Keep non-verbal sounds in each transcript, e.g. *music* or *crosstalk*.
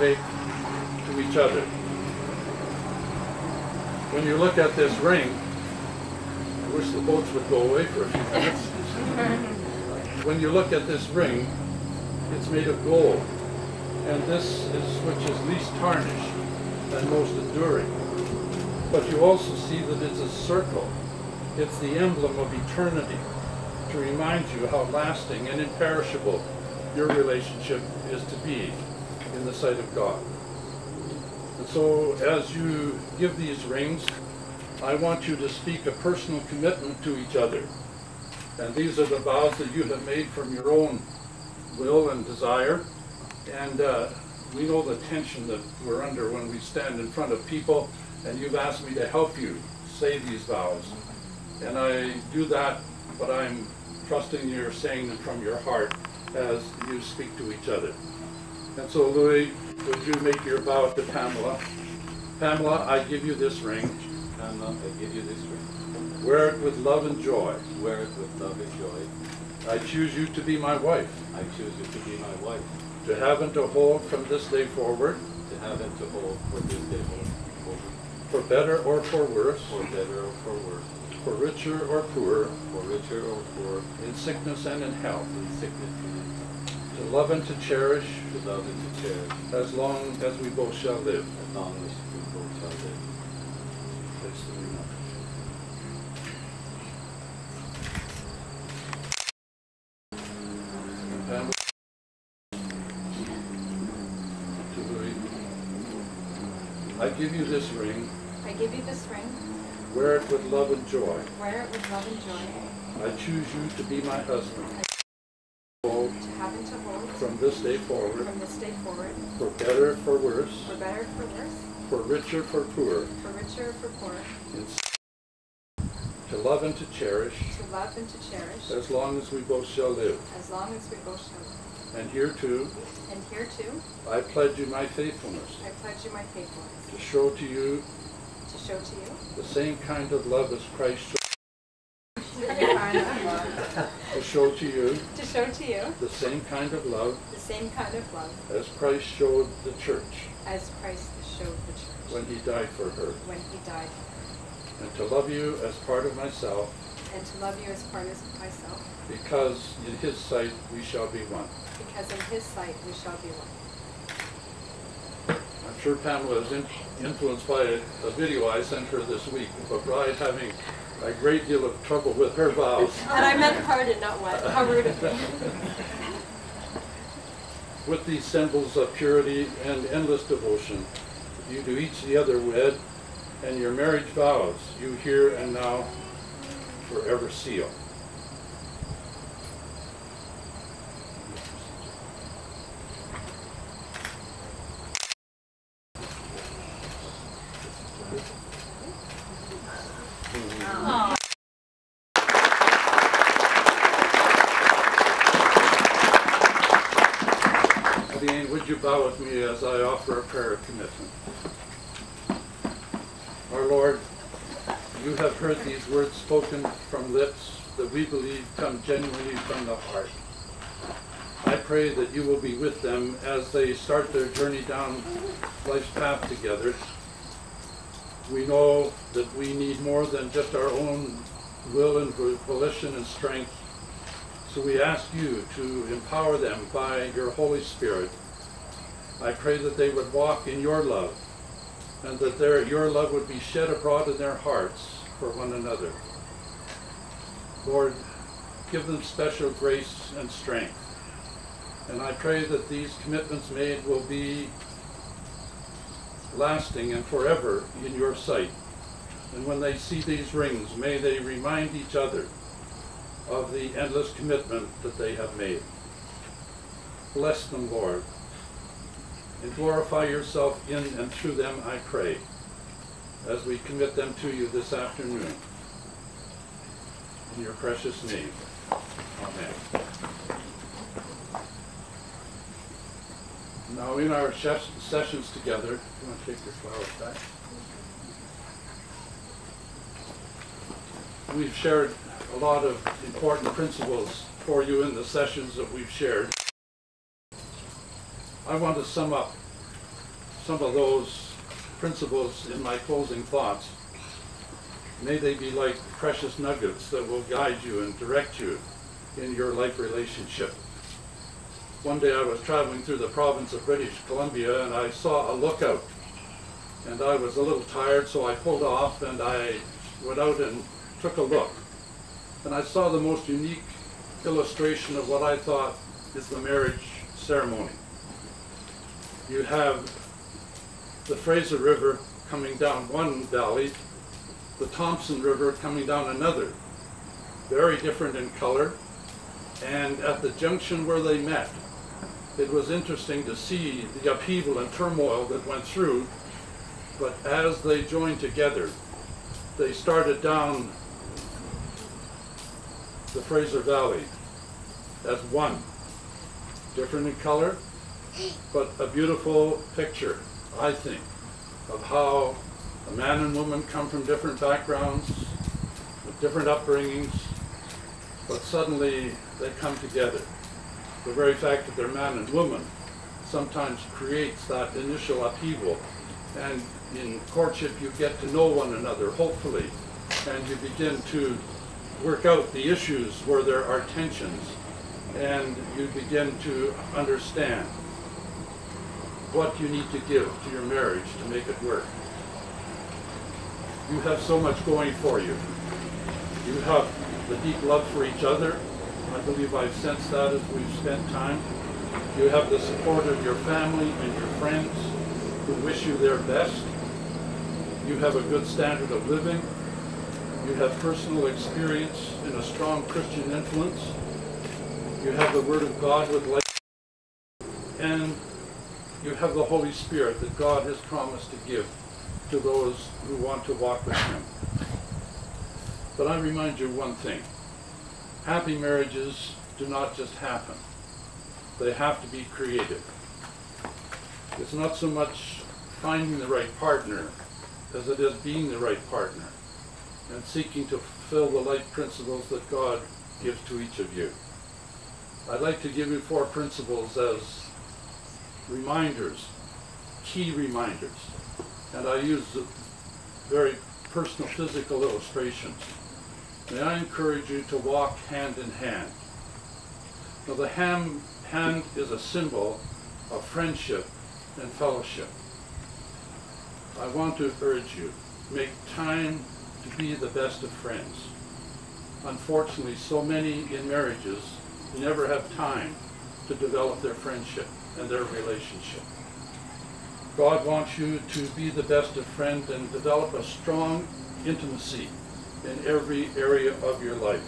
make to each other. When you look at this ring, I wish the boats would go away for a few minutes. When you look at this ring, it's made of gold, and this is which is least tarnished and most enduring. But you also see that it's a circle. It's the emblem of eternity to remind you how lasting and imperishable your relationship is to be in the sight of God. And so as you give these rings, I want you to speak a personal commitment to each other. And these are the vows that you have made from your own will and desire. And uh, we know the tension that we're under when we stand in front of people, and you've asked me to help you say these vows. And I do that, but I'm trusting you're saying them from your heart as you speak to each other. And so, Louis, would you make your vow to Pamela? Pamela, I give you this ring. Pamela, I give you this ring. Wear it with love and joy. Wear it with love and joy. I choose you to be my wife, I choose you to be my wife, to have and to hold from this day forward, to have and to hold for this day forward, for better or for worse, for better or for worse, for richer or poorer, for richer or poor, in sickness and in health, in sickness and to love and to cherish to love and to cherish, as long as we both shall live. as long as we both shall live. Place the ring on. And Pamela, to Louis, I give you this ring, I give you this ring, wear it with love and joy. wear it with love and joy, I choose you to be my husband. Hold to have and to hold from this day forward, from this day forward, for better, for worse, for better, for worse, for richer, for poorer, for richer, for poorer, to love and to cherish to love and to cherish, as long as we both shall live. as long as we both shall live. And here too, And here too, I pledge you my faithfulness. I pledge you my faithfulness, to show to you to show to you the same kind of love as Christ showed, to to show to you show to you the same kind of love the same kind of love as Christ showed the church as Christ showed the church when he died for her, when he died, and to love you as part of myself, and to love you as part of myself, because in his sight we shall be one. because in his sight we shall be one. I'm sure Pamela is in- influenced by a, a video I sent her this week of a bride having a great deal of trouble with her vows. *laughs* And I meant pardon, not what, how rude of me. *laughs* With these symbols of purity and endless devotion, you do each the other wed, and your marriage vows you here and now forever seal. Dean, would you bow with me as I offer a prayer of commitment? Our Lord, you have heard these words spoken from lips that we believe come genuinely from the heart. I pray that you will be with them as they start their journey down life's path together. We know that we need more than just our own will and volition and strength. So we ask you to empower them by your Holy Spirit. I pray that they would walk in your love and that their, your love would be shed abroad in their hearts for one another. Lord, give them special grace and strength. And I pray that these commitments made will be lasting and forever in your sight. And when they see these rings, may they remind each other of the endless commitment that they have made. Bless them, Lord, and glorify yourself in and through them, I pray, as we commit them to you this afternoon. In your precious name, amen. Now, in our ses- sessions together, you want to take your flowers back? We've shared a lot of important principles for you in the sessions that we've shared. I want to sum up some of those principles in my closing thoughts. May they be like precious nuggets that will guide you and direct you in your life relationship. One day I was traveling through the province of British Columbia and I saw a lookout. And I was a little tired, so I pulled off and I went out and took a look. And I saw the most unique illustration of what I thought is the marriage ceremony. You have the Fraser River coming down one valley, the Thompson River coming down another. Very different in color. And at the junction where they met, it was interesting to see the upheaval and turmoil that went through. But as they joined together, they started down the Fraser Valley as one. Different in color, but a beautiful picture, I think, of how a man and woman come from different backgrounds, with different upbringings, but suddenly they come together. The very fact that they're man and woman sometimes creates that initial upheaval. And in courtship, you get to know one another, hopefully, and you begin to work out the issues where there are tensions, and you begin to understand what you need to give to your marriage to make it work. You have so much going for you. You have the deep love for each other. I believe I've sensed that as we've spent time. You have the support of your family and your friends who wish you their best. You have a good standard of living. You have personal experience and a strong Christian influence. You have the Word of God with life. And you have the Holy Spirit that God has promised to give to those who want to walk with Him. But I remind you one thing. Happy marriages do not just happen. They have to be created. It's not so much finding the right partner as it is being the right partner and seeking to fulfill the life principles that God gives to each of you. I'd like to give you four principles as reminders, key reminders. And I use very personal physical illustrations. May I encourage you to walk hand in hand. Now the hand, hand is a symbol of friendship and fellowship. I want to urge you, make time to be the best of friends. Unfortunately, so many in marriages never have time to develop their friendship and their relationship. God wants you to be the best of friends and develop a strong intimacy in every area of your life.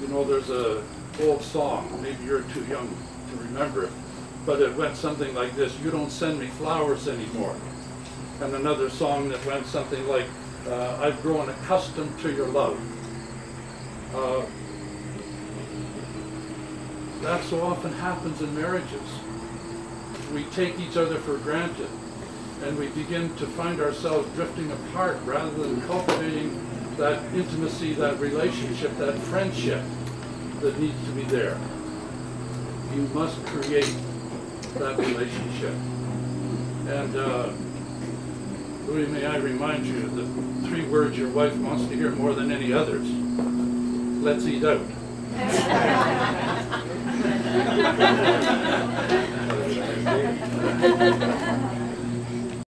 You know, there's a old song, maybe you're too young to remember it, but it went something like this, you don't send me flowers anymore. And another song that went something like, uh, I've grown accustomed to your love. Uh, that so often happens in marriages. We take each other for granted and we begin to find ourselves drifting apart rather than cultivating that intimacy, that relationship, that friendship that needs to be there. You must create that relationship. And uh, Louis, may I remind you the three words your wife wants to hear more than any others. Let's eat out. *laughs*